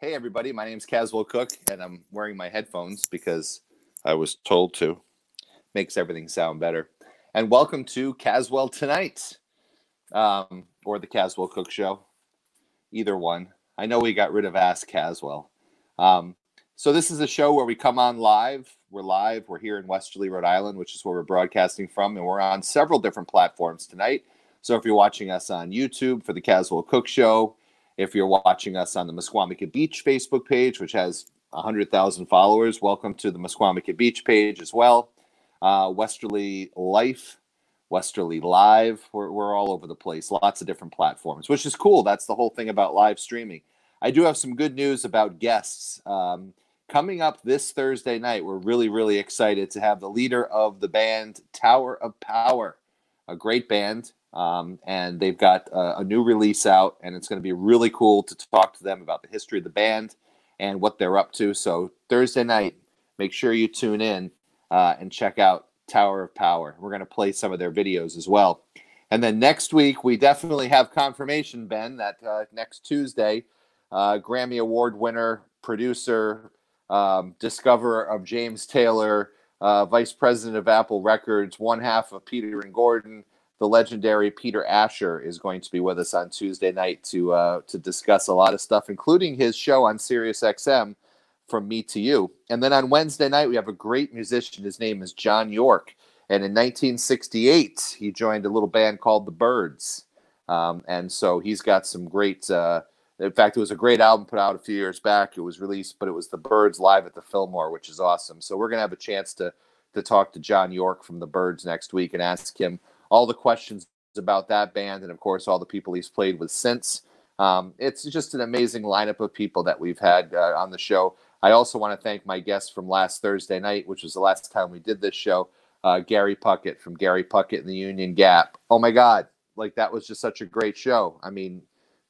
Hey, everybody. My name's Caswell Cooke, and I'm wearing my headphones because I was told to. Makes everything sound better. And welcome to Caswell Tonight, um, or the Caswell Cooke Show. Either one. I know we got rid of Ask Caswell. Um, so, this is a show where we come on live. We're live. We're here in Westerly, Rhode Island, which is where we're broadcasting from. And we're on several different platforms tonight. So, if you're watching us on YouTube for the Caswell Cooke Show, if you're watching us on the Misquamicut Beach Facebook page, which has 100,000 followers, welcome to the Misquamicut Beach page as well. Uh, Westerly Life, Westerly Live, we're, we're all over the place, lots of different platforms, which is cool. That's the whole thing about live streaming. I do have some good news about guests. Um, coming up this Thursday night, we're really, really excited to have the leader of the band Tower of Power, a great band. Um, and they've got a, new release out, and it's going to be really cool to talk to them about the history of the band and what they're up to. So Thursday night, make sure you tune in uh, and check out Tower of Power. We're going to play some of their videos as well. And then next week, we definitely have confirmation, Ben, that uh, next Tuesday, uh, Grammy Award winner, producer, um, discoverer of James Taylor, uh, vice president of Apple Records, one half of Peter and Gordon the legendary Peter Asher is going to be with us on Tuesday night to uh, to discuss a lot of stuff, including his show on Sirius XM from me to you. And then on Wednesday night, we have a great musician. His name is John York. And in 1968, he joined a little band called the Byrds. Um, and so he's got some great, uh, in fact, it was a great album put out a few years back. It was released, but it was the Byrds live at the Fillmore, which is awesome. So we're going to have a chance to, to talk to John York from the Byrds next week and ask him all the questions about that band, and of course, all the people he's played with since. Um, it's just an amazing lineup of people that we've had uh, on the show. I also want to thank my guest from last Thursday night, which was the last time we did this show, uh, Gary Puckett from Gary Puckett and the Union Gap. Oh my God, like that was just such a great show. I mean,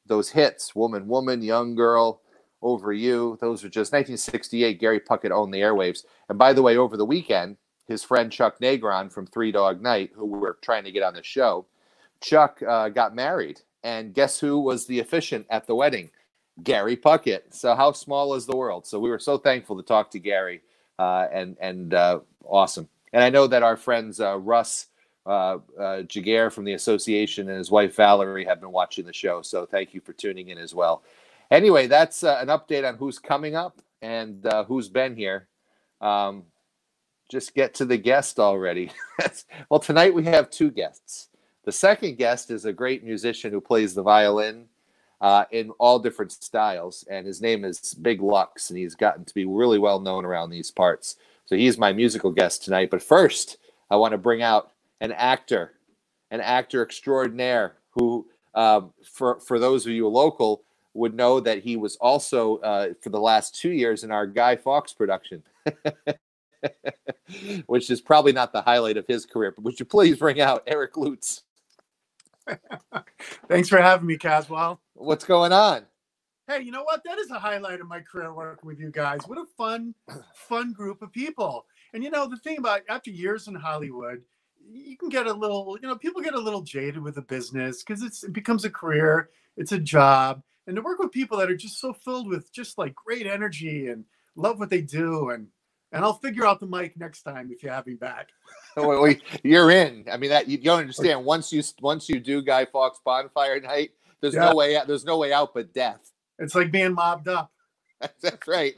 those hits, Woman, Woman, Young Girl, Over You, those are just 1968. Gary Puckett owned the airwaves. And by the way, over the weekend, his friend Chuck Negron from Three Dog Night, who we're trying to get on the show. Chuck uh, got married, and guess who was the officiant at the wedding? Gary Puckett. So how small is the world? So we were so thankful to talk to Gary, uh, and and uh, awesome. And I know that our friends uh, Russ uh, uh, Giguere from the association and his wife Valerie have been watching the show. So thank you for tuning in as well. Anyway, that's uh, an update on who's coming up and uh, who's been here. Um, just get to the guest already. well, tonight we have two guests. The second guest is a great musician who plays the violin uh, in all different styles, and his name is Big Lux, and he's gotten to be really well known around these parts. So he's my musical guest tonight. But first, I want to bring out an actor, an actor extraordinaire who, um, for for those of you local, would know that he was also uh, for the last two years in our Guy Fawkes production. which is probably not the highlight of his career. But would you please bring out Eric Lutes? Thanks for having me, Caswell. What's going on? Hey, you know what? That is a highlight of my career working with you guys. What a fun, fun group of people. And you know, the thing about after years in Hollywood, you can get a little, you know, people get a little jaded with the business because it's it becomes a career, it's a job. And to work with people that are just so filled with just like great energy and love what they do and and I'll figure out the mic next time if you have me back. well, you're in. I mean, that you don't understand. Once you once you do Guy Fawkes bonfire night, there's yeah. no way out. There's no way out but death. It's like being mobbed up. That's right.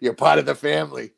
You're part of the family.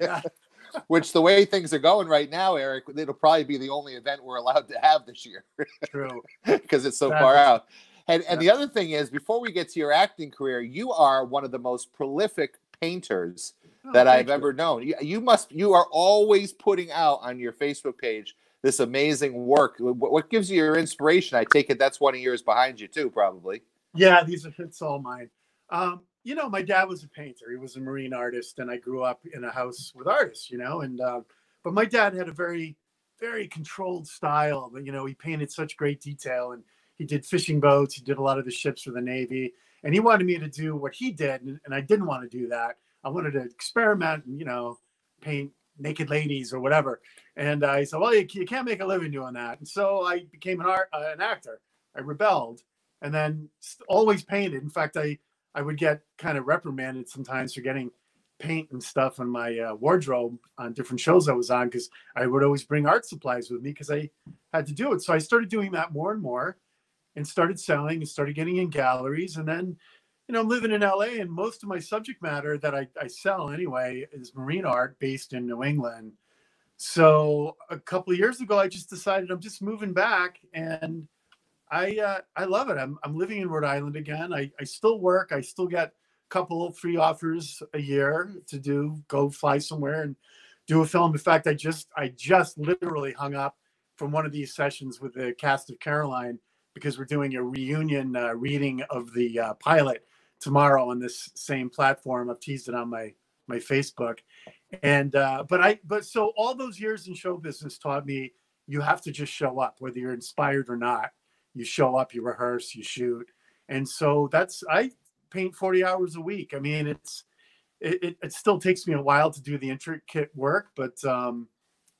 Yeah. Which the way things are going right now, Eric, it'll probably be the only event we're allowed to have this year. True. Because it's so that far is. out. And and the other thing is, before we get to your acting career, you are one of the most prolific painters oh, that I've you. ever known. You, you, must you are always putting out on your Facebook page this amazing work. What, what, gives you your inspiration? I take it that's one of yours behind you too, probably. Yeah, these are it's all mine. Um, you know, my dad was a painter. He was a marine artist, and I grew up in a house with artists. You know, and uh, but my dad had a very very controlled style. But you know, he painted such great detail, and he did fishing boats. He did a lot of the ships for the Navy and he wanted me to do what he did, and, and I didn't want to do that. I wanted to experiment and you know paint naked ladies or whatever. And I said, well, you, you can't make a living doing that. And so I became an art uh, an actor. I rebelled, and then always painted. In fact, I I would get kind of reprimanded sometimes for getting paint and stuff on my uh, wardrobe on different shows I was on because I would always bring art supplies with me because I had to do it. So I started doing that more and more and started selling and started getting in galleries. And then, you know, I'm living in LA and most of my subject matter that I, I sell anyway is marine art based in New England. So a couple of years ago, I just decided I'm just moving back and I uh, I love it. I'm, I'm living in Rhode Island again. I, I still work. I still get a couple free offers a year to do go fly somewhere and do a film. In fact, I just I just literally hung up from one of these sessions with the cast of Caroline because we're doing a reunion uh, reading of the uh, pilot tomorrow on this same platform. I've teased it on my my Facebook, and uh, but I but so all those years in show business taught me you have to just show up whether you're inspired or not. You show up, you rehearse, you shoot, and so that's I paint forty hours a week. I mean, it's it, it, it still takes me a while to do the intricate work, but um,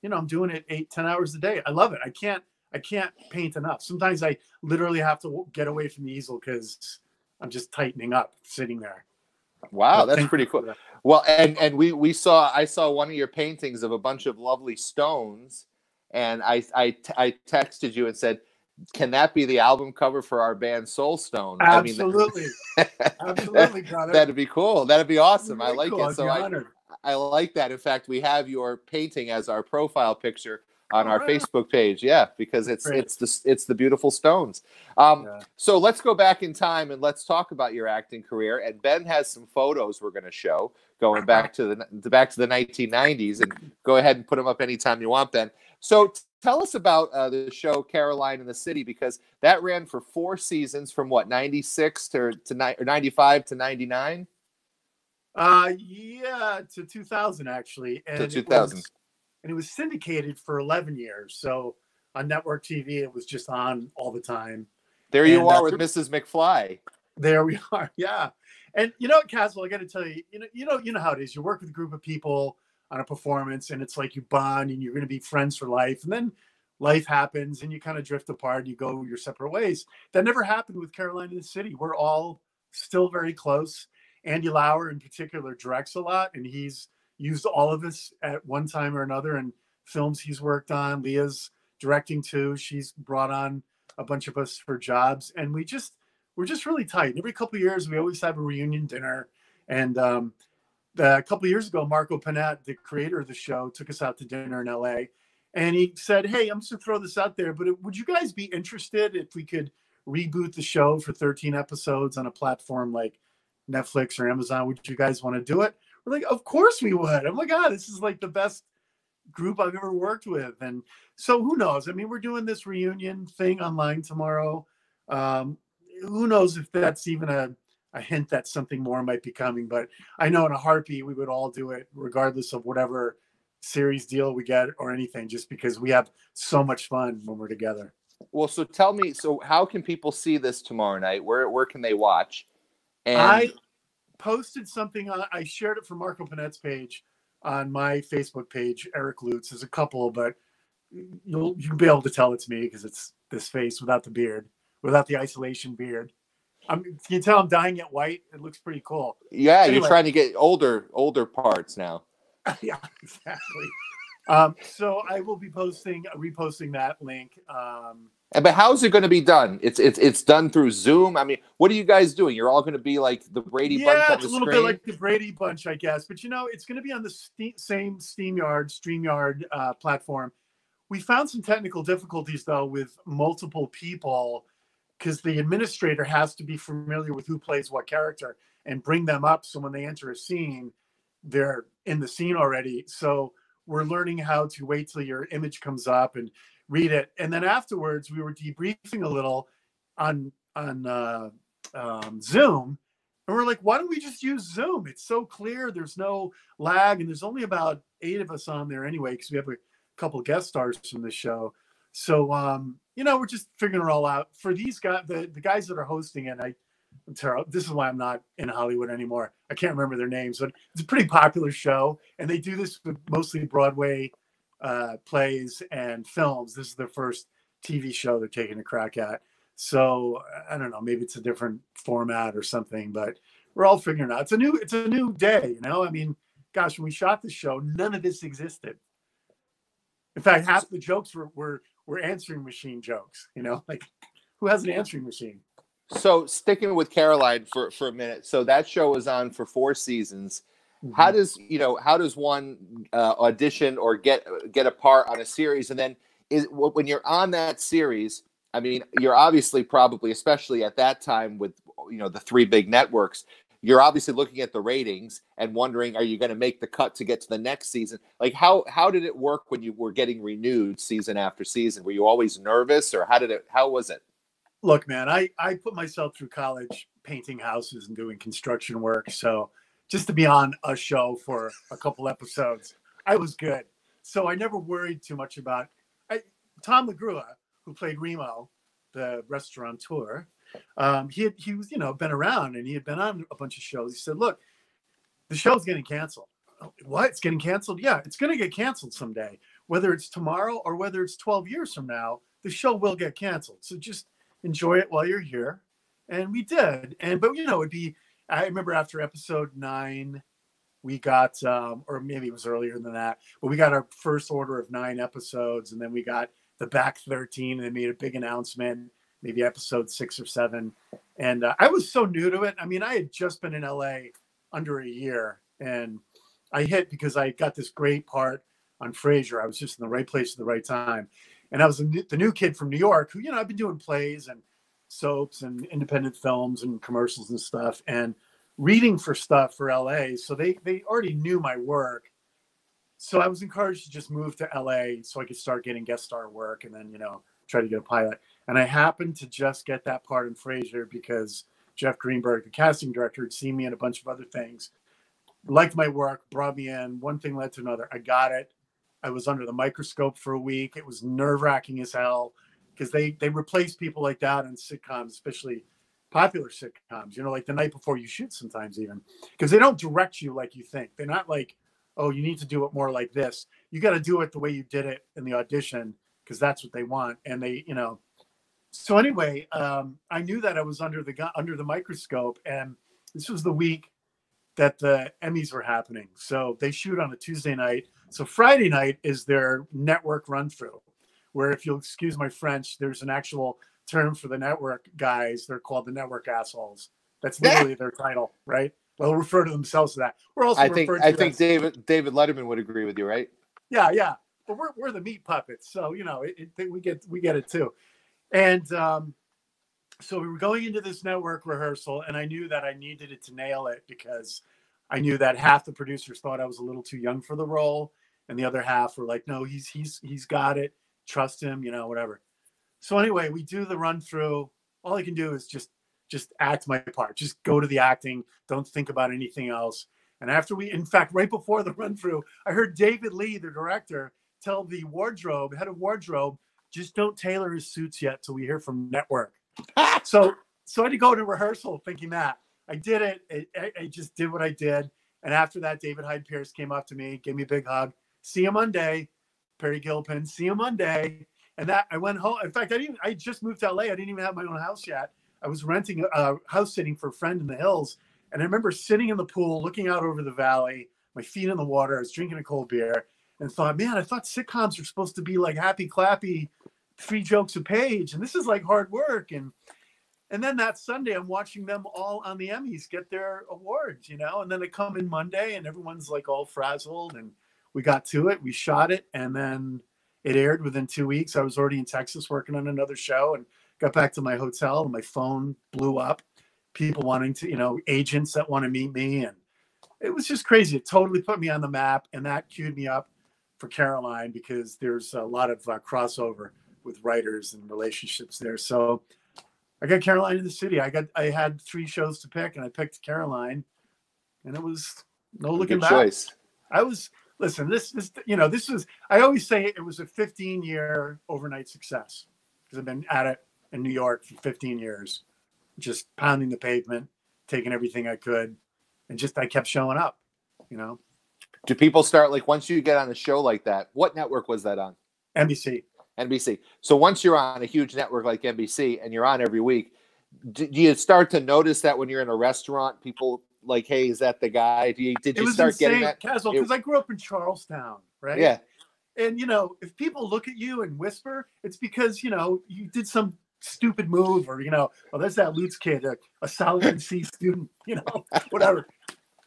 you know I'm doing it eight ten hours a day. I love it. I can't I can't paint enough. Sometimes I literally have to get away from the easel because I'm just tightening up sitting there. Wow, that's pretty cool. Well, and and we we saw I saw one of your paintings of a bunch of lovely stones, and I I I texted you and said, "Can that be the album cover for our band Soulstone?" Absolutely, I mean, absolutely, brother. That'd be cool. That'd be awesome. Really I like cool. it. So I, I like that. In fact, we have your painting as our profile picture on our right. Facebook page. Yeah, because it's Great. it's the it's the beautiful stones. Um, yeah. So let's go back in time and let's talk about your acting career. And Ben has some photos we're going to show going back to the back to the 1990s. And go ahead and put them up anytime you want, Ben. So tell us about uh, the show Caroline in the City because that ran for four seasons from what 96 to to ni- or 95 to 99. Uh yeah, to 2000 actually. And to 2000 and it was syndicated for 11 years. So on network TV, it was just on all the time. There you and, are with Mrs. McFly. There we are. Yeah. And you know, Caswell, I got to tell you, you know, you know, you know how it is. You work with a group of people on a performance, and it's like you bond, and you're going to be friends for life. And then life happens, and you kind of drift apart. And you go your separate ways. That never happened with Caroline in the City. We're all still very close. Andy Lauer, in particular, directs a lot, and he's used all of us at one time or another in films he's worked on. Lea's directing too. She's brought on a bunch of us for jobs, and we just we're just really tight. Every couple years, we always have a reunion dinner. And um, the, a couple years ago, Marco Pennette, the creator of the show, took us out to dinner in LA, and he said, "Hey, I'm just gonna throw this out there, but would you guys be interested if we could reboot the show for 13 episodes on a platform like Netflix or Amazon? Would you guys want to do it?" We're like, of course we would. I'm like, God, this is like the best group I've ever worked with. And so who knows? I mean, we're doing this reunion thing online tomorrow. Um, who knows if that's even a, a hint that something more might be coming. But I know in a heartbeat we would all do it, regardless of whatever series deal we get or anything, just because we have so much fun when we're together. Well, so tell me, so how can people see this tomorrow night? Where where can they watch? And I posted something on, I shared it from Marco Pennette's page on my Facebook page, Eric Lutes. There's a couple, but you'll you'll be able to tell it's me because it's this face without the beard, without the isolation beard. I'm, can you tell I'm dying it white? It looks pretty cool. Yeah, anyway. you're trying to get older older parts now. yeah, exactly. um, so I will be posting reposting that link. Um, but how's it going to be done? It's it's it's done through Zoom. I mean, what are you guys doing? You're all going to be like the Brady yeah, Bunch. Yeah, it's a little screen? bit like the Brady Bunch, I guess. But you know, it's going to be on the st- same SteamYard StreamYard uh, platform. We found some technical difficulties though with multiple people because the administrator has to be familiar with who plays what character and bring them up so when they enter a scene, they're in the scene already. So we're learning how to wait till your image comes up and read it. And then afterwards, we were debriefing a little on on uh, um, Zoom, and we're like, why don't we just use Zoom? It's so clear. There's no lag, and there's only about eight of us on there anyway because we have a couple guest stars from the show. So um, you know, we're just figuring it all out. For these guys, the, the guys that are hosting it, I I'm terrible. This is why I'm not in Hollywood anymore. I can't remember their names, but it's a pretty popular show, and they do this with mostly Broadway uh, plays and films. This is their first TV show they're taking a crack at. So I don't know, maybe it's a different format or something, but we're all figuring out. It's a new it's a new day, you know. I mean, gosh, when we shot the show, none of this existed. In fact, half the jokes were were were answering machine jokes. You know, like who has an answering machine? So sticking with Caroline for for a minute. So that show was on for four seasons. Mm-hmm. How does you know how does one uh, audition or get get a part on a series, and then is when you're on that series? I mean, you're obviously probably, especially at that time with you know the three big networks, you're obviously looking at the ratings and wondering, are you going to make the cut to get to the next season? Like how how did it work when you were getting renewed season after season? Were you always nervous, or how did it? How was it? Look, man, I I put myself through college painting houses and doing construction work, so just to be on a show for a couple episodes, I was good. So I never worried too much about. I, Tom LaGrua, who played Remo, the restaurateur, um, he had, he was you know been around and he had been on a bunch of shows. He said, "Look, the show's getting canceled." Oh, what? It's getting canceled? Yeah, it's going to get canceled someday. Whether it's tomorrow or whether it's 12 years from now, the show will get canceled. So just enjoy it while you're here. And we did. And but you know, it'd be. I remember after episode nine, we got, um, or maybe it was earlier than that, but we got our first order of nine episodes, and then we got the back 13, and they made a big announcement maybe episode six or seven. And uh, I was so new to it. I mean, I had just been in LA under a year and I hit because I got this great part on Frasier. I was just in the right place at the right time. And I was the new kid from New York who, you know, I've been doing plays and soaps and independent films and commercials and stuff and reading for stuff for LA. So they, they already knew my work. So I was encouraged to just move to LA so I could start getting guest star work and then, you know, try to get a pilot. And I happened to just get that part in Frasier because Jeff Greenberg, the casting director, had seen me in a bunch of other things, liked my work, brought me in. One thing led to another. I got it. I was under the microscope for a week. It was nerve wracking as hell because they they replace people like that in sitcoms, especially popular sitcoms. You know, like the night before you shoot, sometimes even because they don't direct you like you think. They're not like, oh, you need to do it more like this. You got to do it the way you did it in the audition because that's what they want. And they, you know, so anyway, um, I knew that I was under the under the microscope, and this was the week that the Emmys were happening. So they shoot on a Tuesday night. So Friday night is their network run through, where if you'll excuse my French, there's an actual term for the network guys. They're called the network assholes. That's literally their title, right? They'll refer to themselves to that. We're also I think I think as, David David Letterman would agree with you, right? Yeah, yeah. But we're, we're the meat puppets, so you know it, it, we get we get it too. And um, so we were going into this network rehearsal, and I knew that I needed it to nail it because I knew that half the producers thought I was a little too young for the role, and the other half were like, "No, he's he's he's got it. Trust him, you know, whatever." So anyway, we do the run through. All I can do is just just act my part. Just go to the acting. Don't think about anything else. And after we, in fact, right before the run through, I heard David Lee, the director, tell the wardrobe head of wardrobe just don't tailor his suits yet till we hear from network. so so I had to go to rehearsal thinking that. I did it. I, I, just did what I did. And after that, David Hyde Pierce came up to me, gave me a big hug. See you Monday, Peri Gilpin. See you Monday. And that I went home. In fact, I didn't. I just moved to LA. I didn't even have my own house yet. I was renting a house sitting for a friend in the hills. And I remember sitting in the pool, looking out over the valley, my feet in the water. I was drinking a cold beer, and thought, man, I thought sitcoms were supposed to be like happy clappy, three jokes a page, and this is like hard work. And and then that Sunday, I'm watching them all on the Emmys get their awards, you know. And then they come in Monday, and everyone's like all frazzled. And we got to it, we shot it, and then it aired within two weeks. I was already in Texas working on another show, and got back to my hotel, and my phone blew up. People wanting to, you know, agents that want to meet me, and it was just crazy. It totally put me on the map, and that queued me up for Caroline because there's a lot of uh, crossover with writers and relationships there. So I got Caroline in the city. I got I had three shows to pick, and I picked Caroline, and it was no looking Good back. Choice. I was listen. This this you know this was I always say it was a 15 year overnight success because I've been at it in New York for 15 years, just pounding the pavement, taking everything I could, and just I kept showing up. You know do people start like once you get on a show like that? What network was that on? NBC. NBC. So once you're on a huge network like NBC and you're on every week, do, do you start to notice that when you're in a restaurant, people like, hey, is that the guy? Do you, did it you was start insane, getting that? casual because I grew up in Charlestown, right? Yeah. And you know, if people look at you and whisper, it's because you know you did some stupid move, or you know, oh, there's that Lutes kid, a, a solid C student, you know, whatever.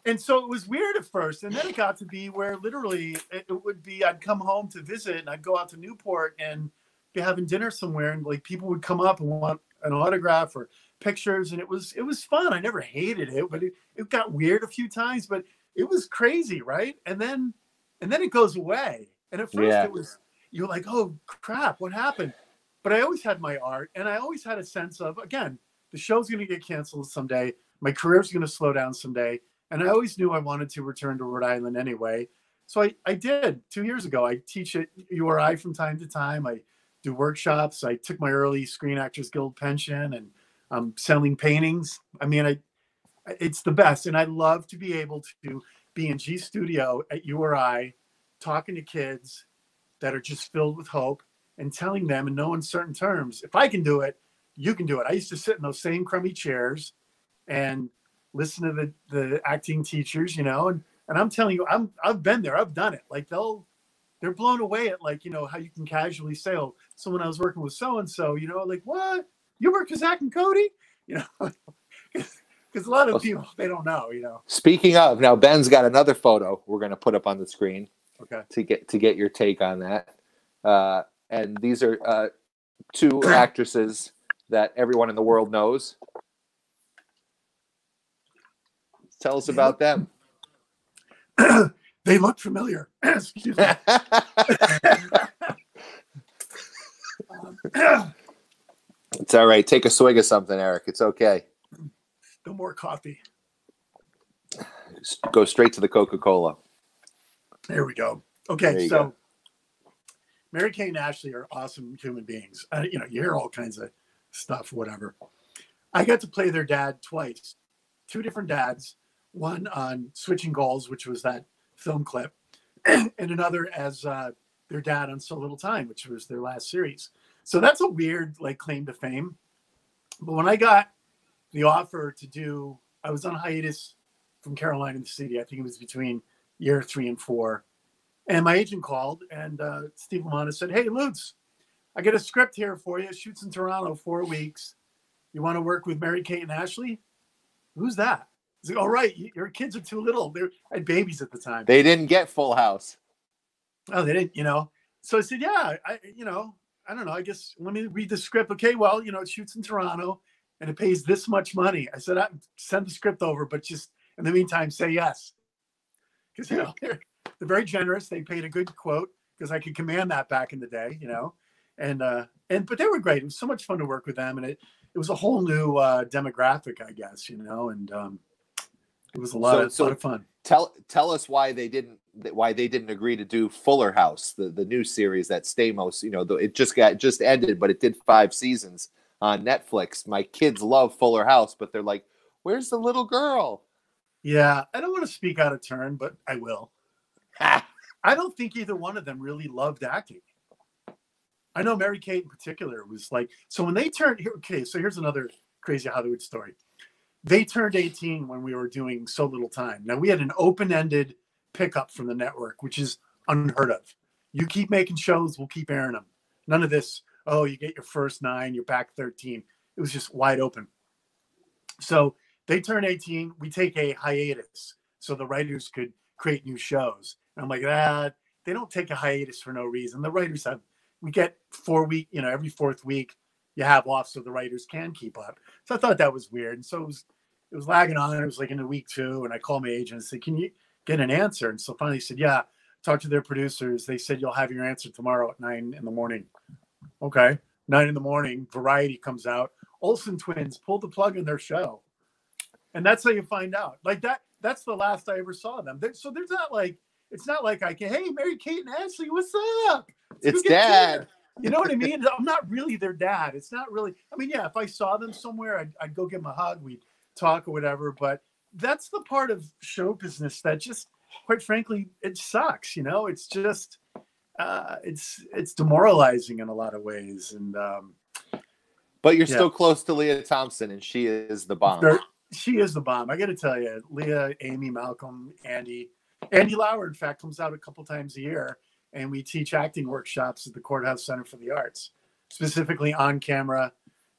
And so it was weird at first, and then it got to be where literally it, it would be I'd come home to visit, and I'd go out to Newport and be having dinner somewhere, and like people would come up and want an autograph or pictures, and it was it was fun. I never hated it, but it, it got weird a few times, but it was crazy, right? And then and then it goes away. And at first Yeah. it was you're like, oh crap, what happened? But I always had my art, and I always had a sense of again, the show's going to get canceled someday. My career's going to slow down someday, and I always knew I wanted to return to Rhode Island anyway. So I, I did two years ago. I teach at URI from time to time. I do workshops. I took my early Screen Actors Guild pension, and I'm selling paintings. I mean, I it's the best, and I love to be able to be in G Studio at URI, talking to kids that are just filled with hope and telling them in no uncertain terms, if I can do it, you can do it. I used to sit in those same crummy chairs and listen to the the acting teachers, you know, and and I'm telling you, I'm I've been there, I've done it. Like they'll they're blown away at like you know how you can casually say, oh, someone I was working with so and so, you know, like what you work with Zach and Cody, you know, because a lot of people they don't know, you know. Speaking of, now Ben's got another photo we're going to put up on the screen Okay. to get to get your take on that. Uh, and these are uh, two actresses that everyone in the world knows. Tell us about them. they look familiar. Excuse me. it's all right. Take a swig of something, Eric. It's okay. no more coffee. Go straight to the Coca Cola. There we go. Okay, so go. Mary Kate and Ashley are awesome human beings. Uh, you know, you hear all kinds of stuff, whatever. I got to play their dad twice, two different dads. One on Switching Goals, which was that film clip, and another as uh, their dad on So Little Time, which was their last series. So that's a weird like claim to fame. But when I got the offer to do, I was on hiatus from Carolina to the City. I think it was between year three and four. And my agent called and uh, Steve Lamont said, Hey, Lutes, I got a script here for you. Shoots in Toronto, four weeks. You want to work with Mary Kate and Ashley? Who's that? He's like, All right, your kids are too little. They're, had babies at the time. They didn't get Full House. Oh, they didn't, you know. So I said, Yeah, I, you know, I don't know. I guess let me read the script. Okay, well, you know, it shoots in Toronto and it pays this much money. I said, I send the script over, but just in the meantime, say yes. Because you know, they're, they're very generous. They paid a good quote because I could command that back in the day, you know. And uh and but they were great. It was so much fun to work with them, and it it was a whole new uh demographic, I guess, you know, and um it was a lot So- of so- lot of fun. Tell tell us why they didn't why they didn't agree to do Fuller House, the, the new series that Stamos, you know, the, it just got just ended, but it did five seasons on Netflix. My kids love Fuller House, but they're like, "Where's the little girl?" Yeah, I don't want to speak out of turn, but I will. I don't think either one of them really loved acting. I know Mary Kate in particular was like, so when they turned here, okay, so here's another crazy Hollywood story. They turned 18 when we were doing so little time. Now we had an open-ended pickup from the network, which is unheard of. You keep making shows, we'll keep airing them. None of this, oh, you get your first nine, you're back 13. It was just wide open. So they turn 18, we take a hiatus so the writers could create new shows. And I'm like, ah, they don't take a hiatus for no reason. The writers have, we get four week, you know, every fourth week you have off so the writers can keep up. So I thought that was weird. And so it was, it was lagging on. It was like in a week two. And I called my agent and said, can you get an answer? And so finally he said, yeah, talk to their producers. They said, you'll have your answer tomorrow at nine in the morning. Okay. Nine in the morning, Variety comes out. Olsen twins pulled the plug in their show. And that's how you find out. Like that, that's the last I ever saw them. There- so there's not like, it's not like I can, hey, Mary Kate and Ashley, what's up? Let's It's dad. dinner." You know what I mean? I'm not really their dad. It's not really, I mean, yeah, if I saw them somewhere, I'd, I'd go give them a hug, we'd talk or whatever. But that's the part of show business that just, quite frankly, it sucks. You know, it's just, uh, it's it's demoralizing in a lot of ways. And um, But you're Yeah. still close to Lea Thompson, and she is the bomb. They're- she is the bomb. I got to tell you, Leah, Amy, Malcolm, Andy, Andy Lauer, in fact, comes out a couple times a year, and we teach acting workshops at the Courthouse Center for the Arts, specifically on camera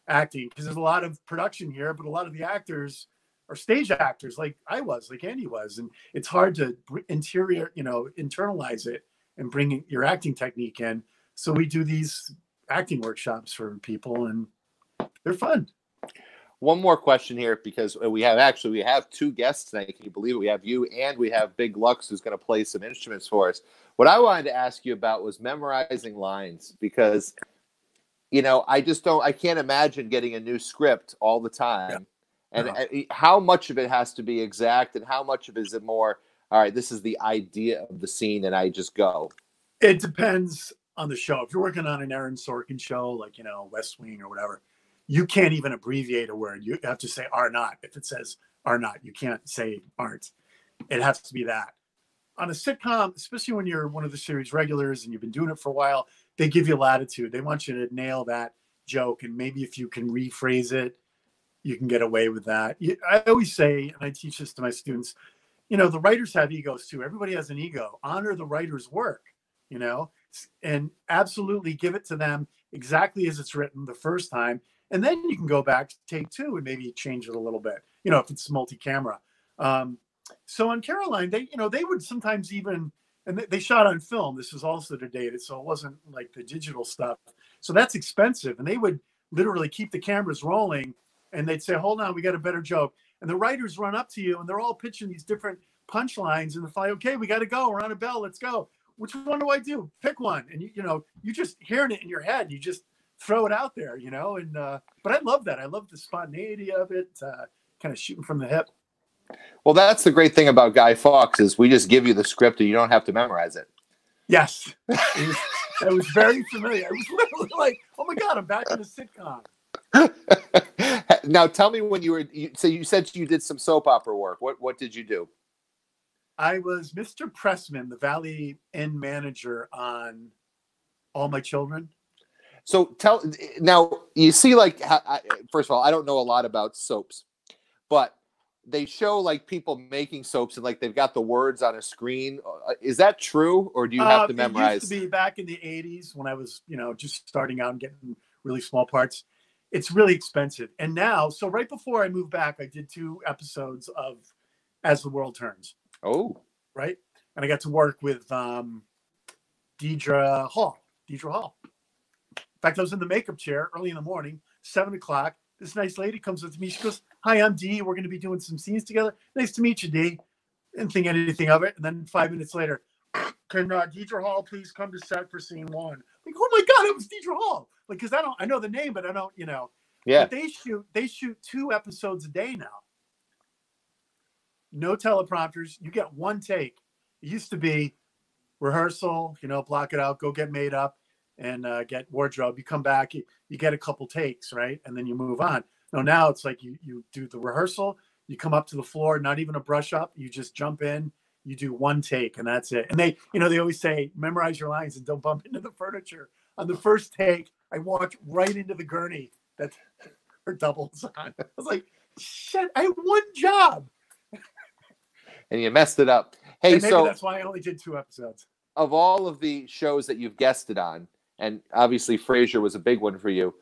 acting, because there's a lot of production here, but a lot of the actors are stage actors, like I was, like Andy was, and it's hard to interior, you know, internalize it and bring your acting technique in. So we do these acting workshops for people, and they're fun. One more question here because uh, we have actually we have two guests tonight. Can you believe it? We have you and we have Big Lux who's going to play some instruments for us. What I wanted to ask you about was memorizing lines because you know I just don't I can't imagine getting a new script all the time. And No. uh, how much of it has to be exact and how much of it is it more all right, this is the idea of the scene and I just go. It depends on the show. If you're working on an Aaron Sorkin show, like you know West Wing or whatever, you can't even abbreviate a word. You have to say "are not." If it says "are not," you can't say "aren't." It has to be that. On a sitcom, especially when you're one of the series regulars and you've been doing it for a while, they give you latitude. They want you to nail that joke, and maybe if you can rephrase it, you can get away with that. I always say, and I teach this to my students, you know, the writers have egos too. Everybody has an ego. Honor the writer's work you know, and absolutely give it to them exactly as it's written the first time. And then you can go back to take two and maybe change it a little bit, you know, if it's multi-camera. Um, so on Caroline, they, you know, they would sometimes even, and they, shot on film. This was also to date so it wasn't like the digital stuff. So that's expensive. And they would literally keep the cameras rolling and they'd say, hold on, we got a better joke. And the writers run up to you and they're all pitching these different punchlines and they're like, okay, we got to go. We're on a bell. Let's go which one do I do? Pick one. And you, you know, you just hearing it in your head, you just throw it out there, you know. And uh, but I love that. I love the spontaneity of it, uh, kind of shooting from the hip. Well, that's the great thing about Guy Fawkes is we just give you the script and you don't have to memorize it. Yes, it was, it was very familiar. I was literally like, oh my god, I'm back in a sitcom. now tell me when you were you, so you said you did some soap opera work. What what did you do? I was Mr. Pressman, the Valley Inn manager on All My Children. So tell now you see like how, I, first of all I don't know a lot about soaps, but they show like people making soaps and like they've got the words on a screen. Uh, Is that true or do you have Uh, to It memorize? used to be back in the '80s when I was, you know, just starting out and getting really small parts. It's really expensive, and now, so right before I moved back, I did two episodes of As the World Turns, oh, right, and I got to work with um, Deidre Hall. Deidre Hall. In fact, I was in the makeup chair early in the morning, seven o'clock. This nice lady comes up to me. She goes, "Hi, I'm Dee. We're going to be doing some scenes together. Nice to meet you, Dee." Didn't think anything of it, and then five minutes later, can uh, Deidre Hall please come to set for scene one? Like, oh my god, it was Deidre Hall. Like, because I don't, I know the name, but I don't, you know. yeah. But they shoot, they shoot two episodes a day now. No teleprompters. You get one take. It used to be rehearsal, you know, block it out, go get made up, and uh, get wardrobe. You come back, you, you get a couple takes, right, and then you move on. No, now it's like you you do the rehearsal, you come up to the floor, not even a brush up, you just jump in, you do one take, and that's it. And they, you know, they always say memorize your lines and don't bump into the furniture. On the first take, I walked right into the gurney that her doubles on. I was like, shit, I have one job. And you messed it up. Hey, so that's why I only did two episodes. of all of the shows that you've guested on, and obviously Frasier was a big one for you,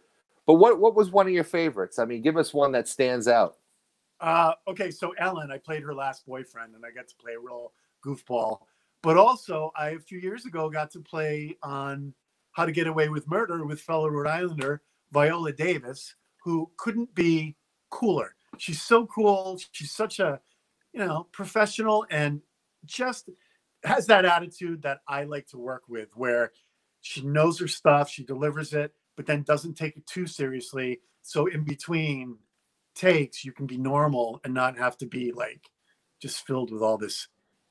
but what what was one of your favorites? I mean, give us one that stands out. Uh, okay, so Ellen, I played her last boyfriend, and I got to play a real goofball. But also, I a few years ago got to play on How to Get Away with Murder with fellow Rhode Islander Viola Davis, who couldn't be cooler. She's so cool. She's such a, you know, professional and just has that attitude that I like to work with, where she knows her stuff, she delivers it, but then doesn't take it too seriously. So in between takes, you can be normal and not have to be like just filled with all this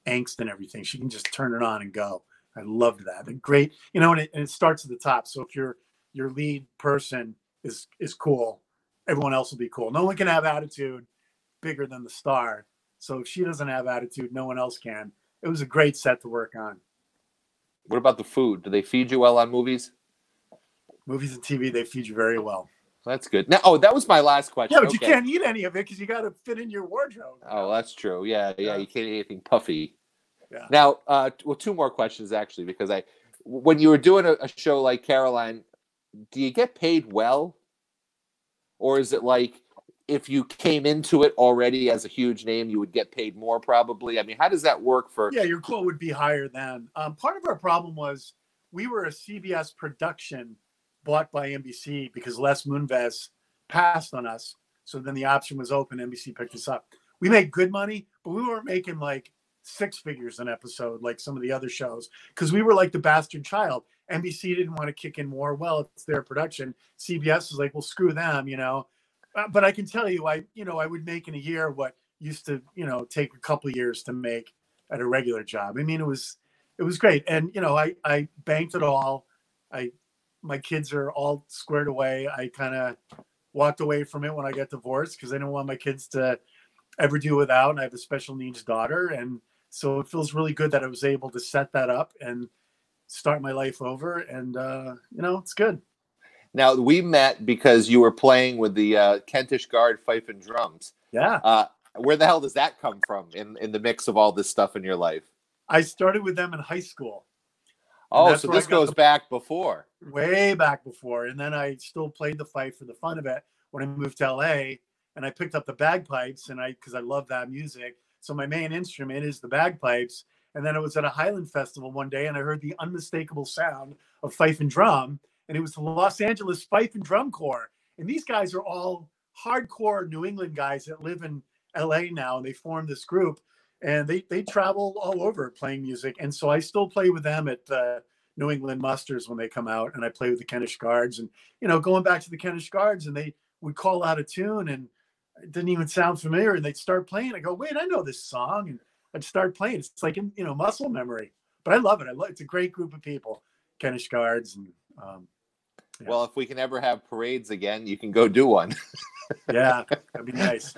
angst and everything. She can just turn it on and go. I loved that. And great, you know, and it, and it starts at the top. So if your your lead person is is cool, everyone else will be cool. No one can have attitude bigger than the star. So if she doesn't have attitude, no one else can. It was a great set to work on. What about the food? Do they feed you well on movies? Movies and TV, they feed you very well. That's good. Now, oh, that was my last question. Yeah, but you can't eat any of it because you got to fit in your wardrobe. Oh, that's true. Yeah, yeah, Yeah. you can't eat anything puffy. Yeah. Now, uh, well, two more questions actually, because I, when you were doing a, a show like Caroline, do you get paid well, or is it like if you came into it already as a huge name, you would get paid more probably? I mean, how does that work for? yeah, your quote would be higher then. Um, part of our problem was we were a CBS production bought by NBC because Les Moonves passed on us. So then the option was open. NBC picked us up. We made good money, but we weren't making like six figures an episode like some of the other shows because we were like the bastard child. NBC didn't want to kick in more. Well, it's their production. CBS was like, well, screw them, you know. Uh, but I can tell you, I you know I would make in a year what used to you know take a couple years to make at a regular job. I mean, it was it was great, and you know, I I banked it all. I my kids are all squared away. I kind of walked away from it when I got divorced because I didn't want my kids to ever do without. And I have a special needs daughter, and so it feels really good that I was able to set that up and start my life over. And uh, you know, it's good. Now we met because you were playing with the uh, Kentish Guard Fife and Drums. Yeah, Uh, where the hell does that come from in in the mix of all this stuff in your life? I started with them in high school. Oh, so this goes the- back before. Way back before. And then I still played the fife for the fun of it when I moved to LA and I picked up the bagpipes and I because I love that music. So my main instrument is the bagpipes. And then I was at a Highland festival one day and I heard the unmistakable sound of fife and drum. And it was the Los Angeles Fife and Drum Corps. And these guys are all hardcore New England guys that live in LA now and they formed this group and they they travel all over playing music. And so I still play with them at uh, New England musters when they come out, and I play with the Kentish Guards. And you know, going back to the Kentish Guards, and they would call out a tune, and it didn't even sound familiar, and they'd start playing. I go, wait, I know this song, and I'd start playing. It's like in, you know muscle memory, but I love it. I love it's a great group of people, Kentish Guards, and um, Yeah. Well, if we can ever have parades again, you can go do one. yeah, that'd be nice.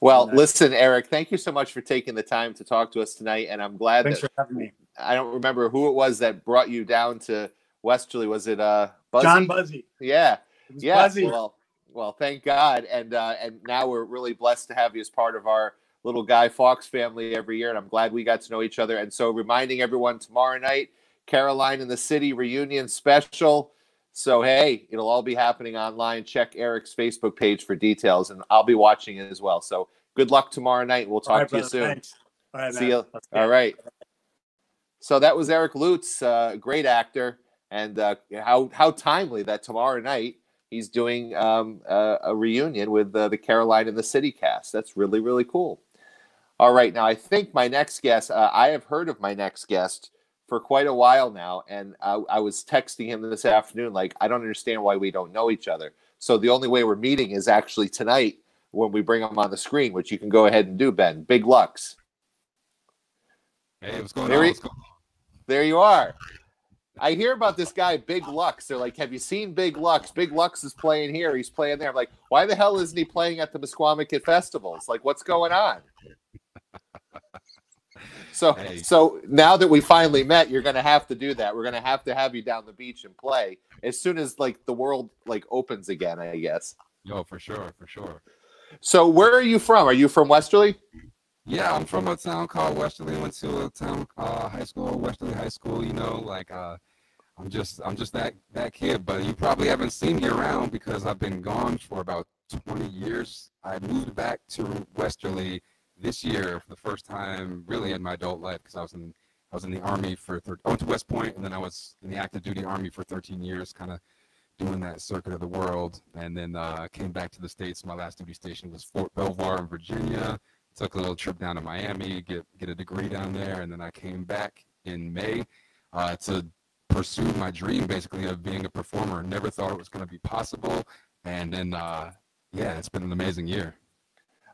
Well, Nice. listen, Eric, thank you so much for taking the time to talk to us tonight, and I'm glad Thanks that for having me, I don't remember who it was that brought you down to Westerly. Was it uh Buzzy? John Buzzy. Yeah, yeah. Buzzy. Well, well, thank God, and uh, and now we're really blessed to have you as part of our little Guy Fawkes family every year, and I'm glad we got to know each other. And so, reminding everyone tomorrow night, Caroline in the City reunion special. So hey, it'll all be happening online. Check Eric's Facebook page for details, and I'll be watching it as well. So good luck tomorrow night. We'll talk right, to you soon. Thanks. All right, See man. you. All right. So that was Eric Lutes, uh, great actor, and uh, how how timely that tomorrow night he's doing um, a, a reunion with uh, the Caroline and the City cast. That's really really cool. All right, now I think my next guest. Uh, I have heard of my next guest for quite a while now, and I, I was texting him this afternoon, like I don't understand why we don't know each other. So the only way we're meeting is actually tonight when we bring him on the screen, which you can go ahead and do, Ben. Big Lux. Hey, what's going on? What's going on? There you are. I hear about this guy, Big Lux. They're like, have you seen Big Lux? Big Lux is playing here. He's playing there. I'm like, why the hell isn't he playing at the Misquamicut festivals? Like, what's going on? So, Hey. so now that we finally met, you're gonna have to do that. We're gonna have to have you down the beach and play as soon as like the world like opens again. I guess. Yo, for sure, for sure. So, where are you from? Are you from Westerly? Yeah, I'm from a town called Westerly. Went to a town uh, high school, Westerly High School. You know, like uh, I'm just I'm just that that kid. But you probably haven't seen me around because I've been gone for about 20 years. I moved back to Westerly this year for the first time, really in my adult life, because I was in I was in the army for thir- I went to West Point and then I was in the active duty army for 13 years, kind of doing that circuit of the world, and then uh, came back to the states. My last duty station was Fort Belvoir in Virginia took a little trip down to Miami, get get a degree down there, and then I came back in May uh, to pursue my dream, basically of being a performer. Never thought it was going to be possible, and then uh, yeah, it's been an amazing year.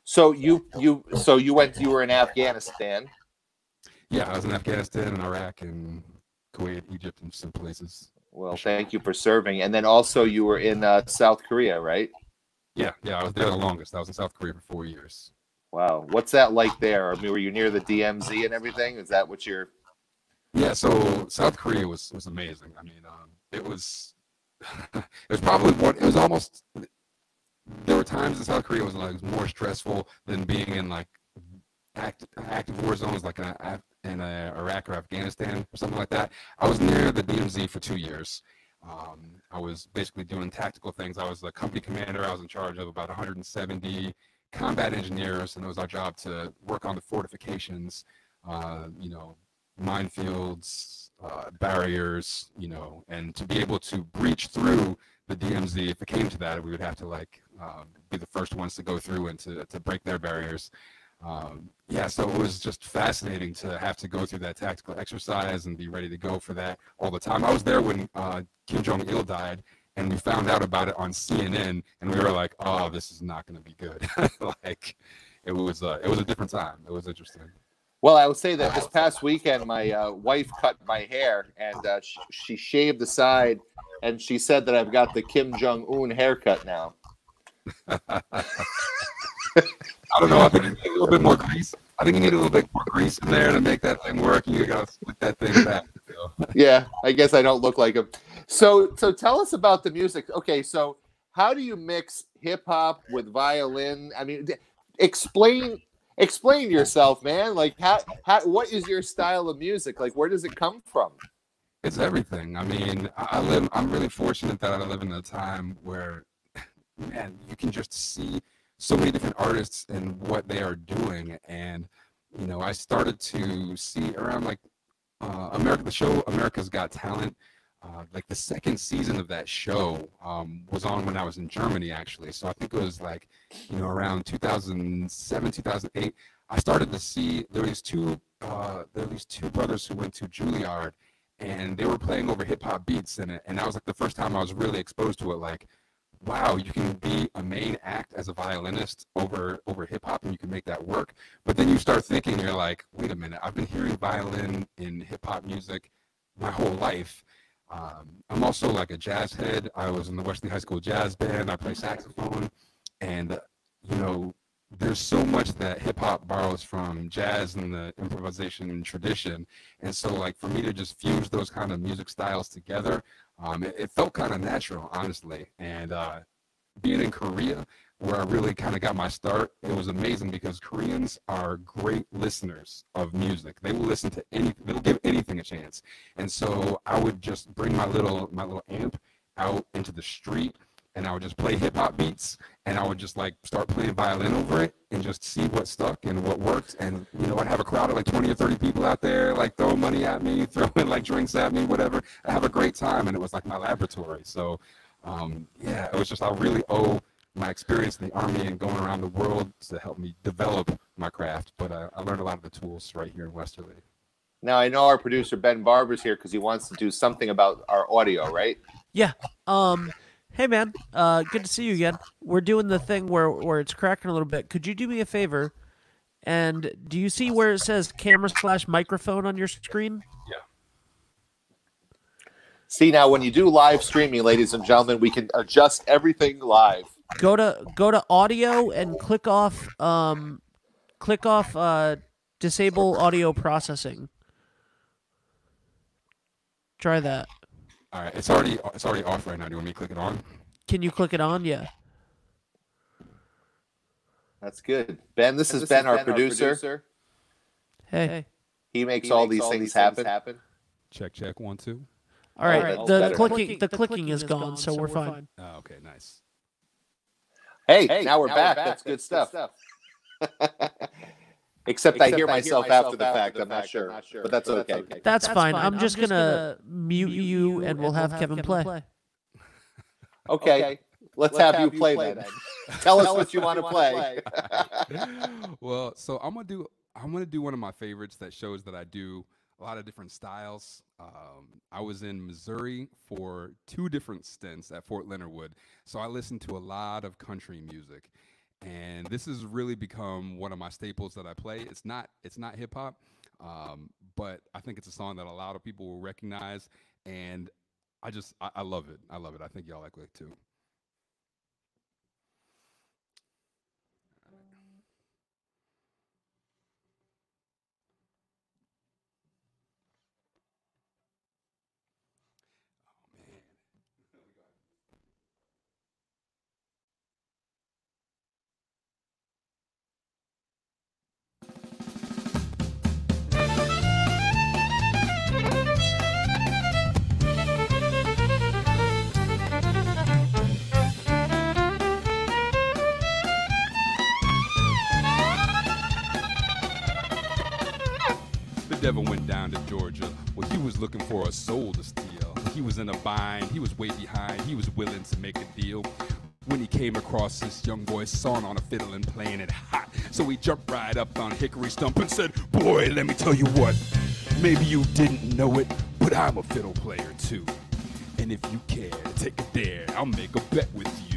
So you you so you went you were in Afghanistan. Yeah, I was in Afghanistan and Iraq and Kuwait, Egypt, and some places. Well, thank you for serving. And then also you were in uh, South Korea, right? Yeah, yeah, I was there the longest. I was in South Korea for four years. Wow. What's that like there? I mean, were you near the DMZ and everything? Is that what you're Yeah, so South Korea was was amazing. I mean, um, it was it was probably one. It was almost there were times in South Korea was like more stressful than being in like act, active war zones like in, a, in a Iraq or Afghanistan or something like that. I was near the DMZ for two years. Um, I was basically doing tactical things. I was the company commander. I was in charge of about 170 combat engineers, and it was our job to work on the fortifications, uh, you know, minefields, uh, barriers, you know, and to be able to breach through the DMZ, if it came to that, we would have to like um, be the first ones to go through and to, to break their barriers. Um, yeah, so it was just fascinating to have to go through that tactical exercise and be ready to go for that all the time. I was there when uh, Kim Jong Il died, and we found out about it on CNN, and we were like, "Oh, this is not going to be good." like, it was uh, it was a different time. It was interesting. Well, I would say that this past weekend, my uh, wife cut my hair, and uh, she, she shaved the side, and she said that I've got the Kim Jong Un haircut now. I don't know. I think you need a little bit more grease. I think you need a little bit more grease in there to make that thing work. You gotta split that thing back. Yeah, I guess I don't look like him. So, so tell us about the music. Okay, so how do you mix hip hop with violin? I mean, explain explain yourself, man. Like, how, how what is your style of music? Like, where does it come from? It's everything. I mean, I live. I'm really fortunate that I live in a time where, man, you can just see so many different artists and what they are doing. And, you know, I started to see around like uh, America, the show America's Got Talent. Uh, like the second season of that show um, was on when I was in Germany, actually. So I think it was like, you know, around 2007, 2008. I started to see there these two, uh, there were these two brothers who went to Juilliard, and they were playing over hip hop beats it. And that was like the first time I was really exposed to it. Like, wow, you can be a main act as a violinist over over hip hop and you can make that work. But then you start thinking, you're like, wait a minute, I've been hearing violin in hip hop music my whole life. Um, I'm also like a jazz head. I was in the Westerly High School Jazz Band. I play saxophone, and you know, there's so much that hip hop borrows from jazz and the improvisation and tradition. And so, like, for me to just fuse those kind of music styles together, um, it, it, felt kind of natural, honestly. And uh, being in Korea, where I really kind of got my start, it was amazing because Koreans are great listeners of music. They will listen to anything. They'll give anything a chance. And so I would just bring my little my little amp out into the street and I would just play hip hop beats and I would just like start playing violin over it and just see what stuck and what worked. And you know, I'd have a crowd of like 20 or 30 people out there, like throwing money at me, throwing like drinks at me, whatever. I have a great time and it was like my laboratory. So um, yeah, it was just I really owe my experience in the army and going around the world to help me develop my craft. But uh, I learned a lot of the tools right here in Westerly. Now I know our producer Ben Barber's here because he wants to do something about our audio, right? Yeah. Um Hey man, uh, good to see you again. We're doing the thing where where it's cracking a little bit. Could you do me a favor? And do you see where it says camera slash microphone on your screen? Yeah. See now, when you do live streaming, ladies and gentlemen, we can adjust everything live. Go to go to audio and click off um, click off uh, disable audio processing. Try that. All right, it's already it's already off right now. Do you want me to click it on? Can you click it on? Yeah. That's good, Ben. This is this Ben, is our, ben producer. our, producer. Hey. He makes he all makes these all things, these happen. happen. Check check one two. All right, oh, all right the, the clicking the, the clicking is gone, so, we're fine. fine. Oh, okay, nice. Hey, hey now, we're, now back. we're back. That's, That's good stuff. Good stuff. Except, Except I, hear, I myself hear myself after the after fact. The I'm, fact. Not sure, I'm not sure, but that's, but okay. okay. That's, that's fine. fine. I'm, I'm just, just gonna, mute you, and we'll have, have Kevin, Kevin play. play. Okay. okay. Let's, Let's have, have, you play, play then. then. Tell, us what you want to play. well, so I'm gonna do I'm gonna do one of my favorites that shows that I do a lot of different styles. Um, I was in Missouri for two different stints at Fort Leonard Wood, so I listened to a lot of country music and this has really become one of my staples that I play. It's not it's not hip hop, um, but I think it's a song that a lot of people will recognize, and I just I, I love it. I love it. I think y'all like it too. A soul to steal. He was in a bind, he was way behind, he was willing to make a deal. When he came across this young boy sawing on a fiddle and playing it hot. So he jumped right up on Hickory Stump and said, Boy, let me tell you what. Maybe you didn't know it, but I'm a fiddle player too. And if you care to take a dare, I'll make a bet with you.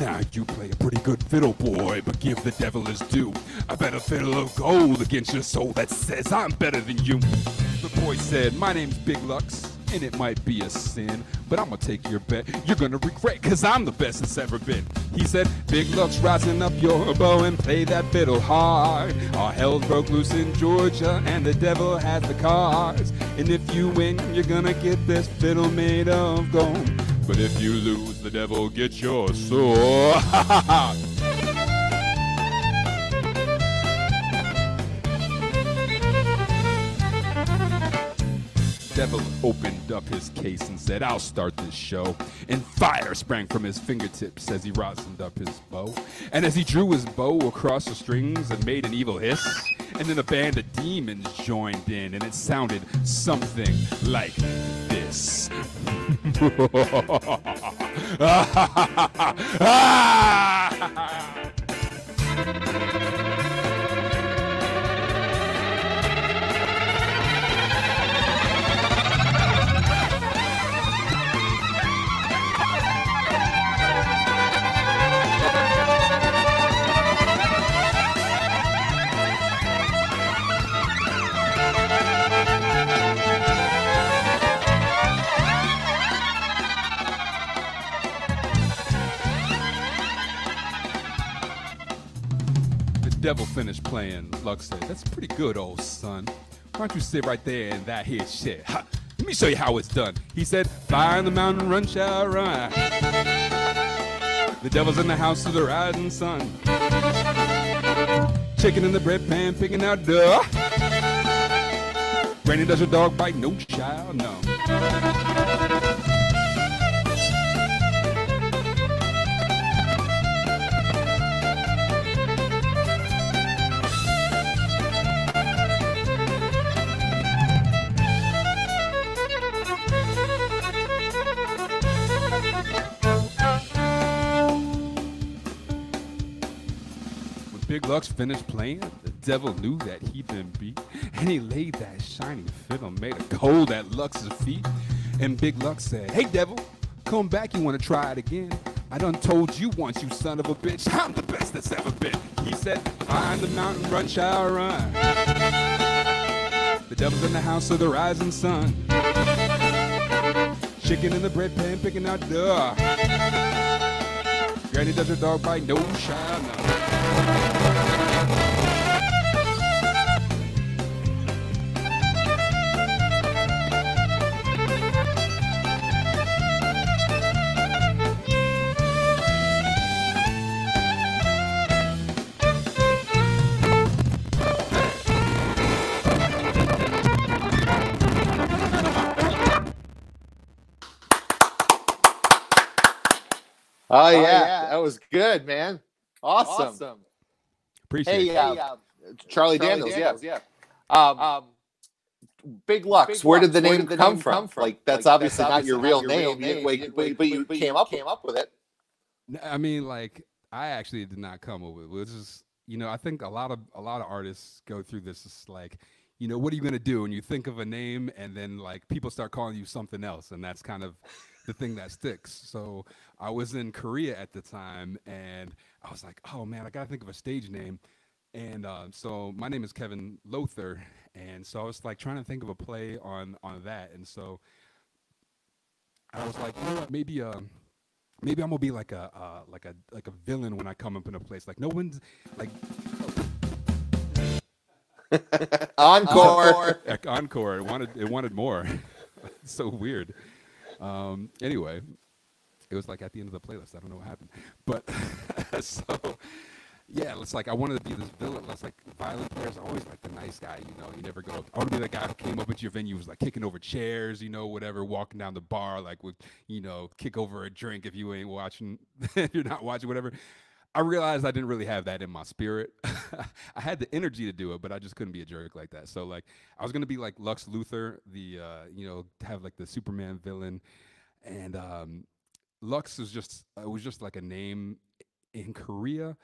Now you play a pretty good fiddle, boy, but give the devil his due. I bet a fiddle of gold against your soul that says I'm better than you. The boy said, My name's Big Lux, and it might be a sin, but I'm gonna take your bet. You're gonna regret, cause I'm the best it's ever been. He said, Big Lux, rising up your bow and play that fiddle hard. All hell broke loose in Georgia, and the devil has the cards. And if you win, you're gonna get this fiddle made of gold. But if you lose, the devil gets your soul. devil opened up his case and said, I'll start this show. And fire sprang from his fingertips as he rosined up his bow. And as he drew his bow across the strings and made an evil hiss, and then a band of demons joined in, and it sounded something like this. The devil finished playing. Lux said, That's pretty good, old son. Why don't you sit right there in that here shit? Ha! Let me show you how it's done. He said, Fire in the mountain, run shall run. The devil's in the house of the rising sun. Chicken in the bread pan, picking out duh. Granny does her dog bite, no child, no. Big Lux finished playing, the devil knew that he'd been beat, and he laid that shiny fiddle made of gold at Lux's feet. And Big Lux said, Hey devil, come back, you wanna try it again? I done told you once, you son of a bitch, I'm the best that's ever been. He said, Find the mountain, run shall run. The devil's in the house of the rising sun. Chicken in the bread pan, picking out duh. Granny does her dog bite, no child, was good, man. Awesome. Appreciate Hey, it. uh, Charlie, Charlie Daniels, Daniels, yeah. Um, Big Lux, Big where Lux, did the name, did the come, name from? come from? Like, that's Like, obviously that's not your obviously real not your real name, name, Like, yet- but, but you but you came up, came up with it. I mean, like, I actually did not come up with it. It's just, you know, I think a lot of a lot of artists go through this. It's like, you know, what are you gonna do? And you think of a name, and then like people start calling you something else, and that's kind of the thing that sticks. So I was in Korea at the time, and I was like, oh man, I gotta think of a stage name. And uh, so my name is Kevin Lothar, and so I was like trying to think of a play on on that, and so I was like, you know maybe um maybe I'm gonna be like a uh, like a like a villain when I come up in a place. Like no one's like Encore. Encore. It wanted it wanted more. So weird. Um, anyway, it was like at the end of the playlist. I don't know what happened, but so yeah, it's like I wanted to be this villain. It's like violent players are always like the nice guy, you know. You never go. I want to be that guy who came up at your venue was like kicking over chairs, you know, whatever, walking down the bar, like with you know, kick over a drink if you ain't watching, you're not watching, whatever. I realized I didn't really have that in my spirit. I had the energy to do it, but I just couldn't be a jerk like that. So like I was gonna be like Lux Luthor, the uh, you know, have like the Superman villain, and um, Lux was just it was just like a name in Korea.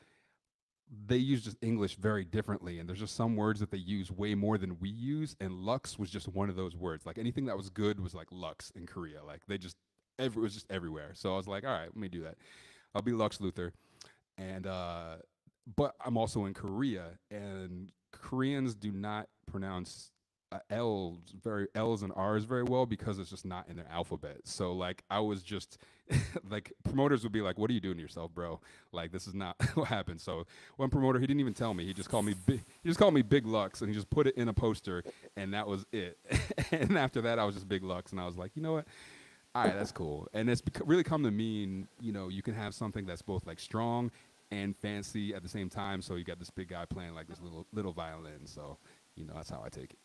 They use just English very differently, and there's just some words that they use way more than we use. And Lux was just one of those words. Like anything that was good was like Lux in Korea. Like they just every, it was just everywhere. So I was like, all right, let me do that. I'll be Lux Luthor and uh, but I'm also in Korea, and Koreans do not pronounce uh, L's very L's and R's very well because it's just not in their alphabet. So like I was just like promoters would be like, "What are you doing to yourself, bro? Like this is not what happened." So one promoter he didn't even tell me. He just called me big, he just called me Big Lux and he just put it in a poster and that was it. and after that I was just Big Lux and I was like, "You know what? All right, that's cool." And it's bec- really come to mean, you know, you can have something that's both like strong and fancy at the same time. So you got this big guy playing like this little little violin. So you know that's how I take it.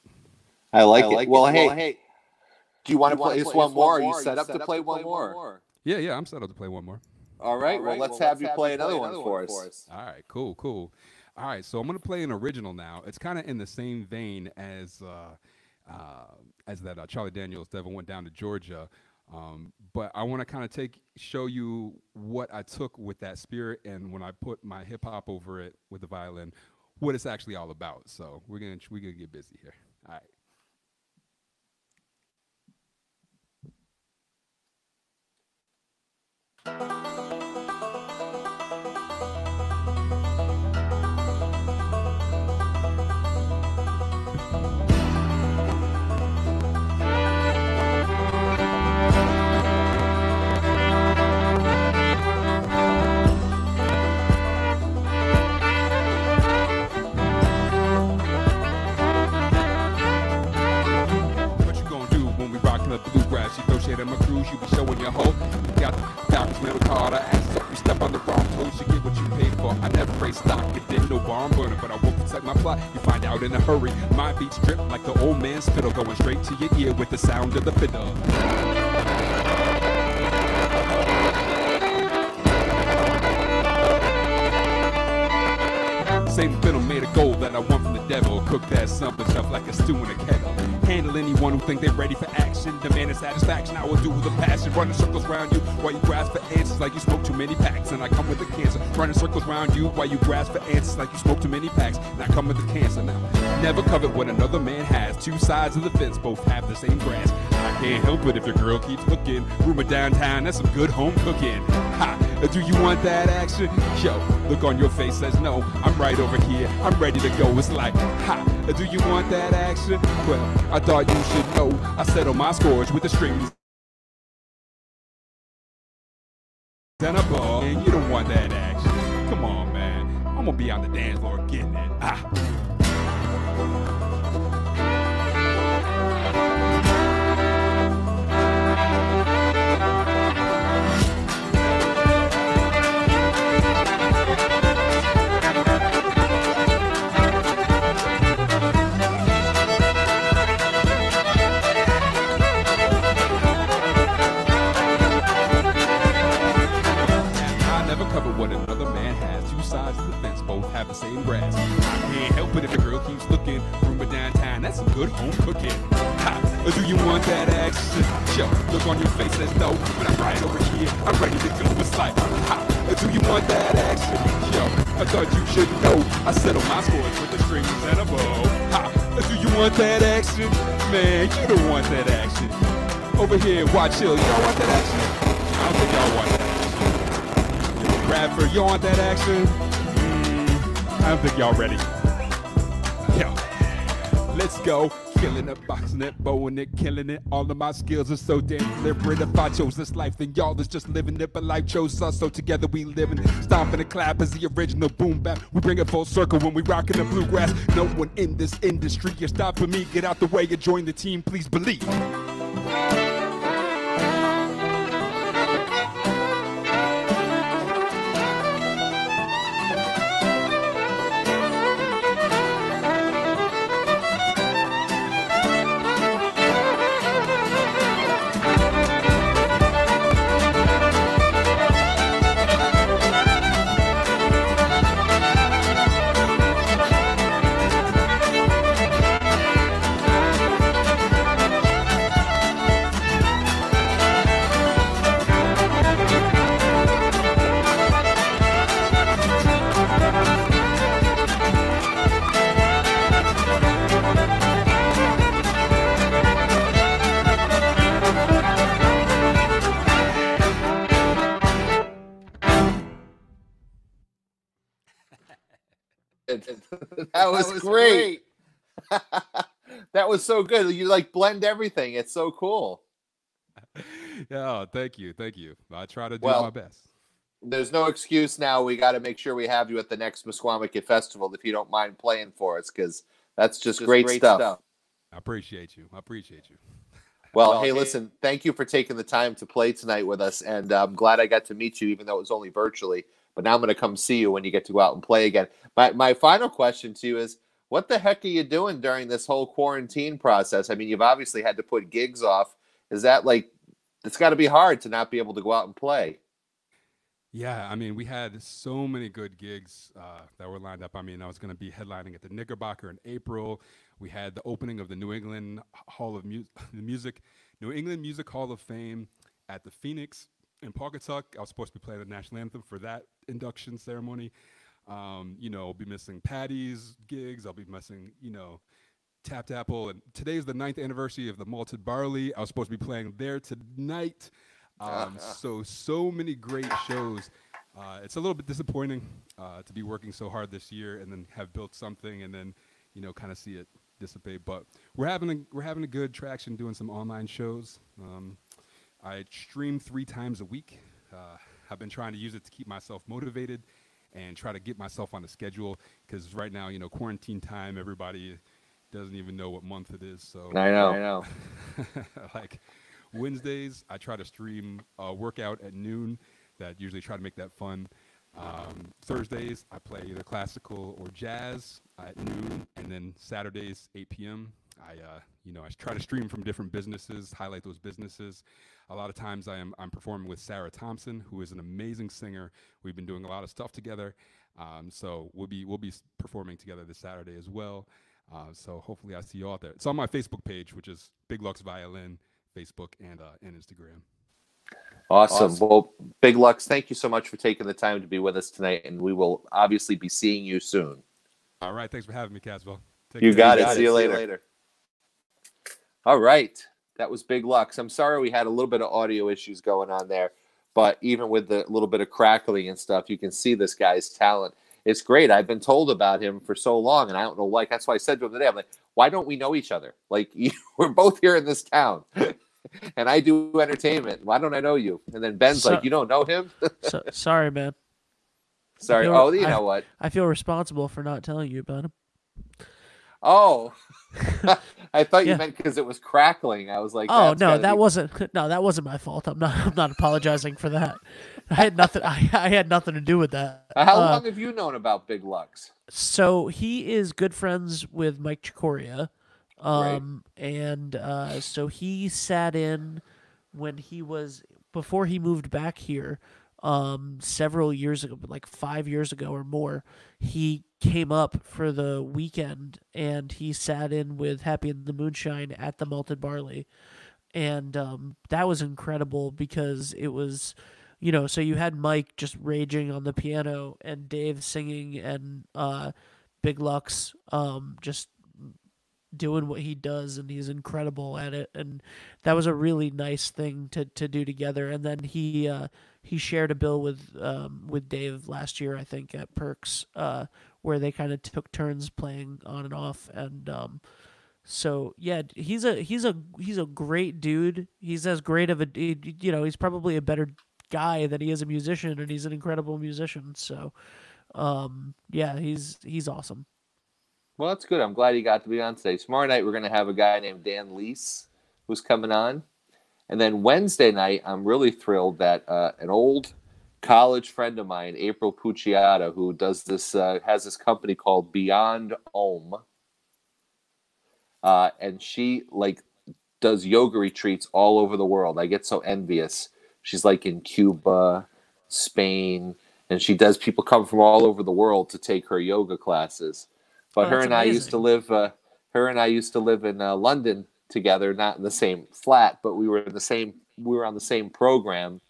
I like, I it. like well, it. hey, Well, hey, do you want to play this play one this more? Are you more? set up to play one more? Yeah, yeah, I'm set up to play one more. All right. Well, let's have you play another one for us. All right, cool, cool. All right, so I'm gonna play an original now. It's kind of in the same vein as uh, uh, as that uh, Charlie Daniels Devil went down to Georgia. Um, but I want to kind of take show you what I took with that spirit and when I put my hip hop over it with the violin, what it's actually all about. So we're gonna we're gonna get busy here. All right. What up bluegrass? You throw shade at my cruise, you be showing your hoe. You got the backwards metal card, I ass up, you step on the wrong toes, you get what you paid for. I never raised stock, it didn't know bar I'm but I won't protect my plot. You find out in a hurry. My beats drip like the old man's fiddle, going straight to your ear with the sound of the fiddle. Same fiddle made of gold that I won from the devil. Cook that something stuff like a stew in a kettle. Handle anyone who think they're ready for action. Demand a satisfaction, I will do with a passion. Running circles around you while you grasp for answers like you smoke too many packs. And I come with the cancer. Running circles around you while you grasp for answers like you smoke too many packs. And I come with the cancer now. Never covet what another man has. Two sides of the fence both have the same grass. Can't help it if your girl keeps looking. Rumor downtown, that's some good home cooking. Ha! Do you want that action? Yo, look on your face says no. I'm right over here. I'm ready to go. It's like, ha! Do you want that action? Well, I thought you should know. I settle my scores with the strings. And a ball, and you don't want that action. Come on, man. I'm gonna be on the dance floor getting it. Ah. Have the same grass. I can't help it if the girl keeps looking. Rumor downtown, that's some good home cooking. Ha! Do you want that action? Yo, look on your face says no, but I'm right over here. I'm ready to go. It's like, ha! Do you want that action? Yo, I thought you should know. I settle my scores with the strings and a bow. Ha! Do you want that action? Man, you don't want that action. Over here, watch chill. Y'all want that action? I don't think y'all want that action. Bradford, you want that action? I don't think y'all ready. Yo, let's go. Killing it, boxing it, bowing it, killing it. All of my skills are so damn deliberate. If I chose this life, then y'all is just living it. But life chose us, so together we living. Stomping and clap is the original boom bap. We bring it full circle when we rockin' the bluegrass. No one in this industry is stopping me. Get out the way and join the team, please believe. That was so good. You like blend everything. It's so cool. yeah, oh, thank you, thank you. I try to do Well, my best. There's no excuse now. We got to make sure we have you at the next Misquamicut Festival if you don't mind playing for us, because that's just, great, stuff. I appreciate you. I appreciate you. Well, Well, hey, hey- listen, thank you for taking the time to play tonight with us. And I'm glad I got to meet you, even though it was only virtually. But now I'm going to come see you when you get to go out and play again. My, my final question to you is what the heck are you doing during this whole quarantine process? I mean, you've obviously had to put gigs off. Is that like, it's got to be hard to not be able to go out and play? Yeah, I mean, we had so many good gigs uh, that were lined up. I mean, I was going to be headlining at the Knickerbocker in April. We had the opening of the New England Hall of Mu- Music, New England Music Hall of Fame at the Phoenix in Pawcatuck. I was supposed to be playing the national anthem for that induction ceremony. Um, you know, I'll be missing Patty's gigs. I'll be missing, you know, Tapped Apple. And today is the ninth anniversary of the Malted Barley. I was supposed to be playing there tonight. Um, so so many great shows. Uh, it's a little bit disappointing uh, to be working so hard this year and then have built something and then you know kind of see it dissipate. But we're having a, we're having a good traction doing some online shows. Um, I stream three times a week. Uh, I've been trying to use it to keep myself motivated and try to get myself on a schedule because right now you know quarantine time everybody doesn't even know what month it is so I know. I know. like Wednesdays, I try to stream a workout at noon. That usually try to make that fun. Um, Thursdays, I play either classical or jazz at noon, and then Saturdays, 8 p.m. I, uh, you know, I try to stream from different businesses, highlight those businesses. A lot of times, I am I'm performing with Sarah Thompson, who is an amazing singer. We've been doing a lot of stuff together, um, so we'll be we'll be performing together this Saturday as well. Uh, so hopefully, I see you all out there. It's on my Facebook page, which is Big Lux Violin, Facebook and uh, and Instagram. Awesome. Awesome. Well, Big Lux, thank you so much for taking the time to be with us tonight. And we will obviously be seeing you soon. All right, thanks for having me, Caswell. Take You care. got You it. got See it. you See you later. All right. That was Big Lux. I'm sorry we had a little bit of audio issues going on there, but even with the little bit of crackling and stuff, you can see this guy's talent. It's great. I've been told about him for so long, and I don't know. Like that's why I said to him today, I'm like, why don't we know each other? Like you, we're both here in this town, and I do entertainment. Why don't I know you? And then Ben's So- like, you don't know him? So, sorry, man. Sorry. feel- Oh, you I- know what? I feel responsible for not telling you about him. Oh, I thought you Yeah. meant because it was crackling. I was like, Oh no, that be- wasn't no, that wasn't my fault. I'm not I'm not apologizing for that. I had nothing I, I had nothing to do with that. How Uh, long have you known about Big Lux? So he is good friends with Mike Chicoria. Right. Um and uh so he sat in when he was before he moved back here um several years ago like 5 years ago or more he came up for the weekend and he sat in with Happy in the Moonshine at the Malted Barley. And um that was incredible because it was you know so you had Mike just raging on the piano and Dave singing and uh Big Lux um just doing what he does and he's incredible at it. And that was a really nice thing to to do together. And then he uh he shared a bill with um with Dave last year I think at Perks uh where they kind of took turns playing on and off and um so yeah he's a he's a he's a great dude he's as great of a you know he's probably a better guy than he is a musician and he's an incredible musician so um yeah he's he's awesome Well, that's good. I'm glad he got to be on today. Tomorrow night, we're going to have a guy named Dan Leese who's coming on. And then Wednesday night, I'm really thrilled that uh, an old college friend of mine, April Pucciata, who does this, uh, has this company called Beyond Om. Uh, and she like does yoga retreats all over the world. I get so envious. She's like in Cuba, Spain, and she does people come from all over the world to take her yoga classes. But Oh, her and I used to live. Uh, her and I used to live in uh, London together, not in the same flat, but we were in the same. We were on the same program,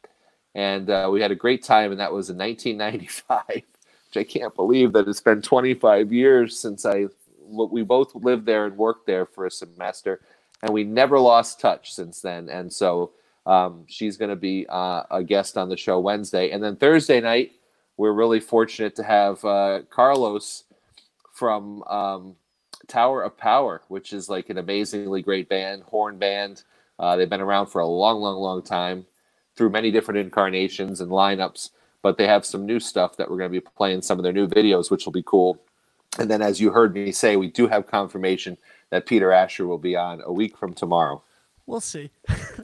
and uh, we had a great time. And that was in 1995, which I can't believe that it's been 25 years since I. We both lived there and worked there for a semester, and we never lost touch since then. And so um, she's going to be uh, a guest on the show Wednesday, and then Thursday night we're really fortunate to have uh, Carlos from um, Tower of Power, which is like an amazingly great band, horn band. Uh, they've been around for a long, long, long time through many different incarnations and lineups, but they have some new stuff that we're going to be playing some of their new videos, which will be cool. And then, as you heard me say, we do have confirmation that Peter Asher will be on a week from tomorrow. We'll see.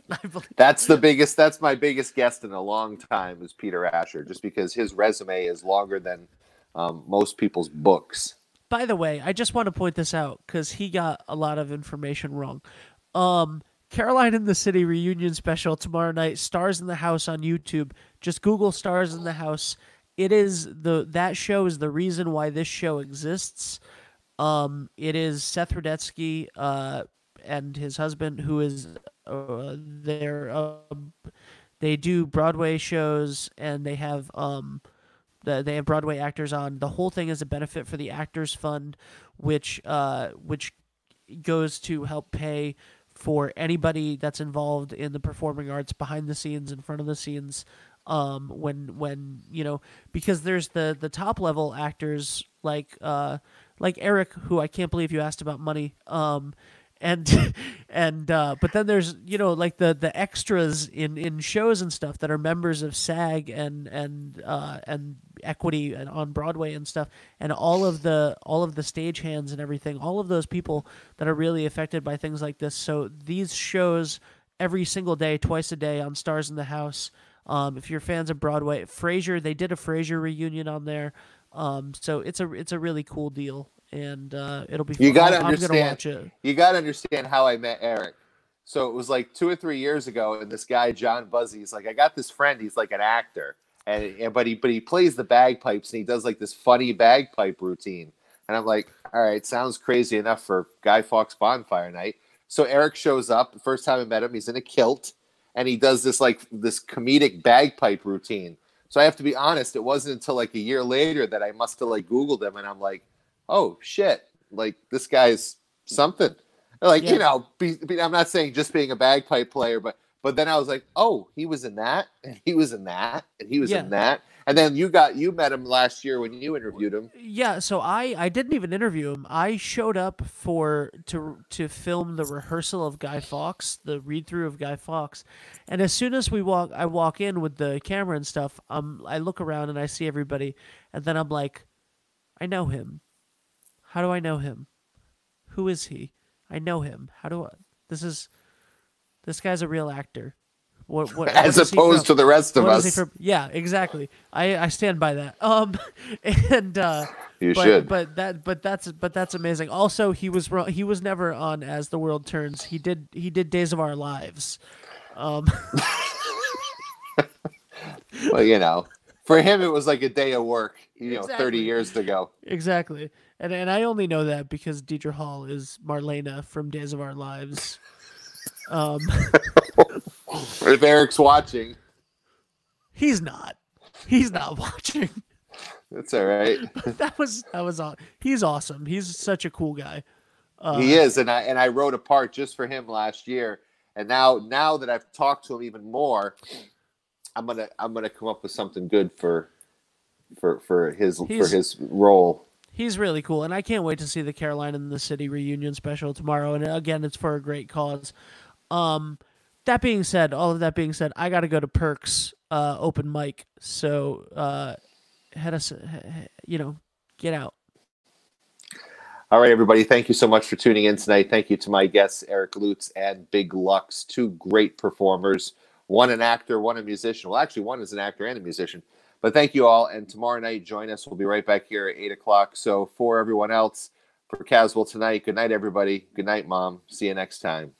that's the biggest. That's my biggest guest in a long time is Peter Asher, just because his resume is longer than um, most people's books. By the way, I just want to point this out because he got a lot of information wrong. Um, Caroline in the City reunion special tomorrow night. Stars in the House on YouTube. Just Google Stars in the House. It is the that show is the reason why this show exists. Um, it is Seth Rudetsky uh, and his husband who is uh, there. Uh, they do Broadway shows and they have um, they have Broadway actors on. The whole thing is a benefit for the Actors Fund, which uh, which goes to help pay for anybody that's involved in the performing arts behind the scenes in front of the scenes um, when when you know because there's the the top level actors like uh, like Eric who I can't believe you asked about money um, and and uh, but then there's you know like the the extras in in shows and stuff that are members of SAG and and uh, and equity and on Broadway and stuff and all of the all of the stagehands and everything all of those people that are really affected by things like this so these shows every single day twice a day on Stars in the House um, if you're fans of Broadway Frasier they did a Frasier reunion on there um, so it's a it's a really cool deal and uh, it'll be. Fun. You got to understand. You got to understand how I met Eric. So it was like two or three years ago, and this guy John Buzzy, like, I got this friend. He's like an actor, and, and but he but he plays the bagpipes, and he does like this funny bagpipe routine. And I'm like, all right, sounds crazy enough for Guy Fawkes bonfire night. So Eric shows up. The first time I met him, he's in a kilt, and he does this like this comedic bagpipe routine. So I have to be honest, it wasn't until like a year later that I must have like Googled him, and I'm like, oh shit, like this guy's something. Like yeah. you know, be, be, I'm not saying just being a bagpipe player, but but then I was like, oh, he was in that, and he was in that, and he was yeah. in that, and then you got you met him last year when you interviewed him. Yeah, so I I didn't even interview him. I showed up for to to film the rehearsal of Guy Fawkes, the read through of Guy Fawkes, and as soon as we walk, I walk in with the camera and stuff. Um, I look around and I see everybody, and then I'm like, I know him. How do I know him? Who is he? I know him. How do I? This is this guy's a real actor. What, what, as opposed to the rest of us. Yeah, exactly. I, I stand by that. Um, and uh, you but, should. But that but that's but that's amazing. Also, he was he was never on As the World Turns. He did he did Days of Our Lives. Um. well, you know, for him it was like a day of work. You know, exactly. thirty years ago. Exactly and and I only know that because Deidre Hall is Marlena from Days of Our Lives. Um, if Eric's watching, he's not. He's not watching. That's all right. that was that was all. He's awesome. He's such a cool guy. Uh, he is, and I and I wrote a part just for him last year. And now now that I've talked to him even more, I'm gonna I'm gonna come up with something good for for for his for his role he's really cool, and I can't wait to see the Caroline in the City reunion special tomorrow. And again, it's for a great cause. Um, that being said, all of that being said, I got to go to Perks uh, open mic, so uh, head us, you know, get out. All right, everybody. Thank you so much for tuning in tonight. Thank you to my guests, Eric Lutes and Big Lux, two great performers. One an actor, one a musician. Well, actually, one is an actor and a musician. But thank you all. And tomorrow night, join us. We'll be right back here at 8 o'clock. So for everyone else, for Caswell tonight, good night, everybody. Good night, Mom. See you next time.